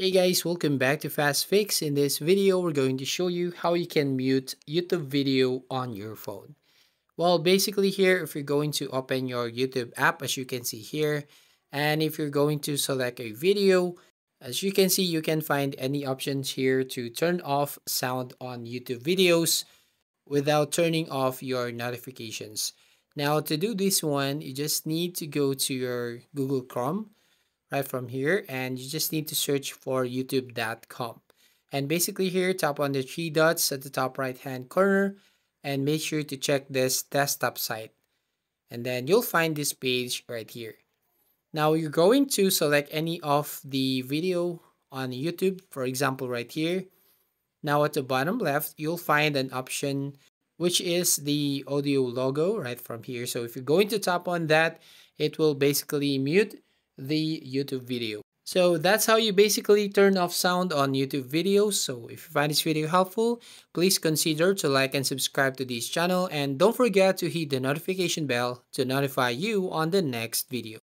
Hey guys, welcome back to Fast Fix. In this video, we're going to show you how you can mute YouTube video on your phone. Well, basically here, if you're going to open your YouTube app, as you can see here, and if you're going to select a video, as you can see, you can find any options here to turn off sound on YouTube videos without turning off your notifications. Now, to do this one, you just need to go to your Google Chrome right from here and you just need to search for youtube.com and basically here tap on the three dots at the top right hand corner and make sure to check this desktop site. And then you'll find this page right here. Now you're going to select any of the video on YouTube for example right here. Now at the bottom left you'll find an option which is the audio logo right from here. So if you're going to tap on that it will basically mute the YouTube video. So that's how you basically turn off sound on YouTube videos. So if you find this video helpful, please consider to like and subscribe to this channel and don't forget to hit the notification bell to notify you on the next video.